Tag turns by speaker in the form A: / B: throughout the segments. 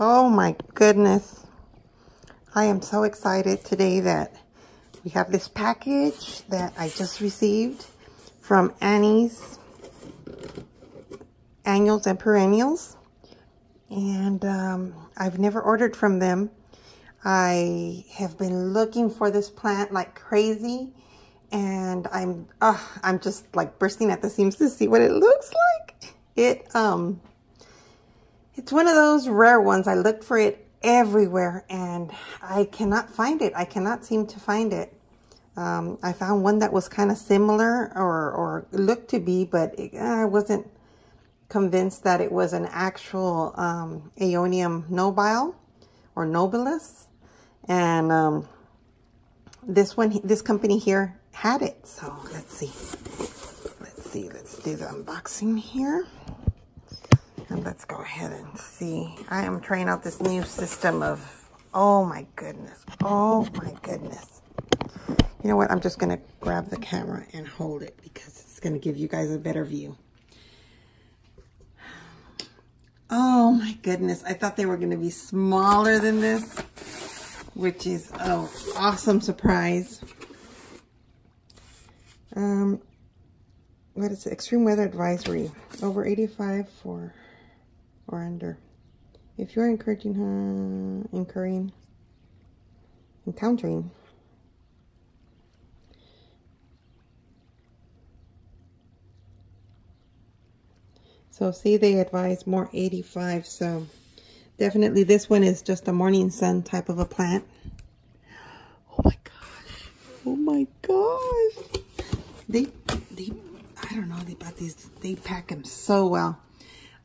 A: Oh my goodness. I am so excited today that we have this package that I just received from Annie's Annuals and Perennials. And um, I've never ordered from them. I have been looking for this plant like crazy. And I'm, uh, I'm just like bursting at the seams to see what it looks like. It, um, it's one of those rare ones. I looked for it everywhere and I cannot find it. I cannot seem to find it. Um, I found one that was kind of similar or, or looked to be, but it, I wasn't convinced that it was an actual um, Aeonium nobile or nobilis. And um, this one, this company here had it. So let's see. Let's see. Let's do the unboxing here. And let's go ahead and see. I am trying out this new system of, oh my goodness. Oh my goodness. You know what? I'm just to grab the camera and hold it because it's to give you guys a better view. Oh my goodness. I thought they were to be smaller than this, which is an awesome surprise. Um, what is it? Extreme weather advisory. Over 85 for or under. If you're encouraging, incurring, encountering So see, they advise more 85. So definitely this one is just a morning sun type of a plant. Oh my gosh. Oh my gosh. They, they, I don't know, they bought these, they pack them so well.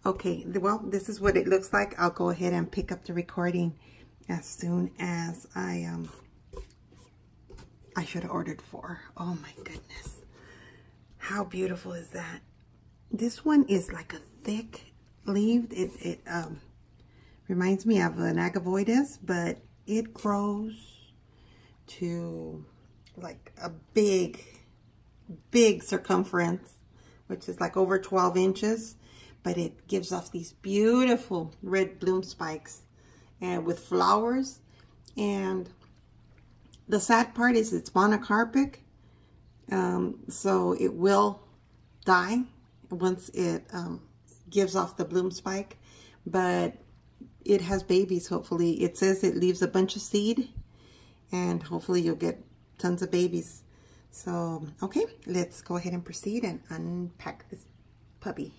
A: Okay, well, this is what it looks like. I'll go ahead and pick up the recording as soon as I, um, I should have ordered four. Oh my goodness. How beautiful is that? This one is like a thick leaved. It, it um, reminds me of an agavoides, but it grows to like a big, big circumference, which is like over 12 inches but it gives off these beautiful red bloom spikes and with flowers. And the sad part is it's monocarpic, um, so it will die once it um, gives off the bloom spike, but it has babies, hopefully. It says it leaves a bunch of seed, and hopefully you'll get tons of babies. So, okay, let's go ahead and proceed and unpack this puppy.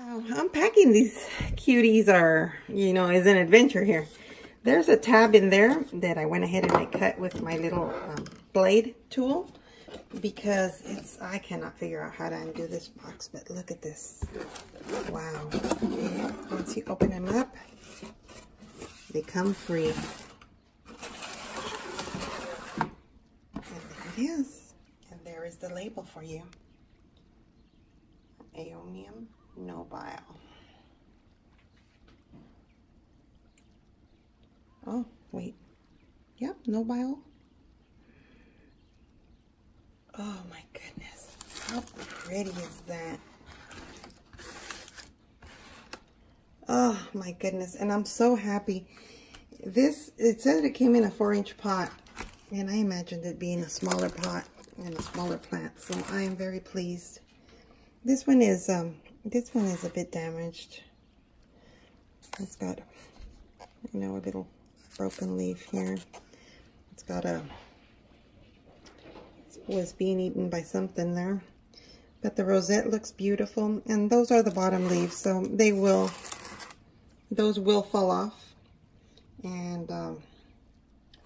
A: Now, unpacking these cuties are, you know, is an adventure here. There's a tab in there that I went ahead and I cut with my little um, blade tool because it's, I cannot figure out how to undo this box, but look at this. Wow. Once you open them up, they come free. And there it is. And there is the label for you. Aeonium nobile. Oh, wait. Yep, nobile. Oh my goodness. How pretty is that? Oh my goodness. And I'm so happy. This, it said it came in a four inch pot. And I imagined it being a smaller pot and a smaller plant. So I am very pleased. This one is um, this one is a bit damaged. It's got, you know, a little broken leaf here. It's got a, was being eaten by something there. But the rosette looks beautiful. And those are the bottom leaves, so they will, those will fall off. And um,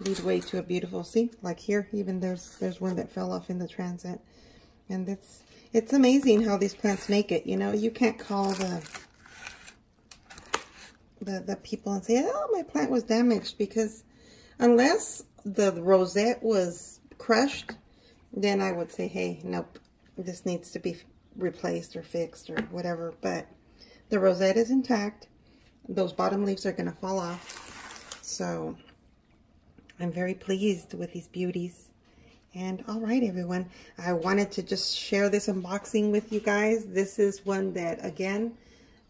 A: lead way to a beautiful, see, like here, even there's, there's one that fell off in the transit. And it's, it's amazing how these plants make it. You know, you can't call the, the, the people and say, oh, my plant was damaged because unless the rosette was crushed, then I would say, hey, nope, this needs to be replaced or fixed or whatever. But the rosette is intact. Those bottom leaves are going to fall off. So I'm very pleased with these beauties. And all right, everyone, I wanted to just share this unboxing with you guys. This is one that, again,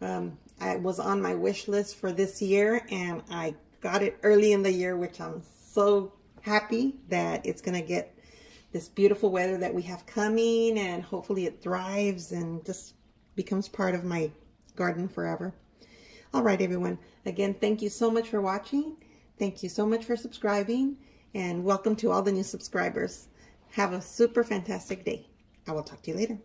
A: um, I was on my wish list for this year and I got it early in the year, which I'm so happy that it's going to get this beautiful weather that we have coming and hopefully it thrives and just becomes part of my garden forever. All right, everyone. Again, thank you so much for watching. Thank you so much for subscribing and welcome to all the new subscribers. Have a super fantastic day. I will talk to you later.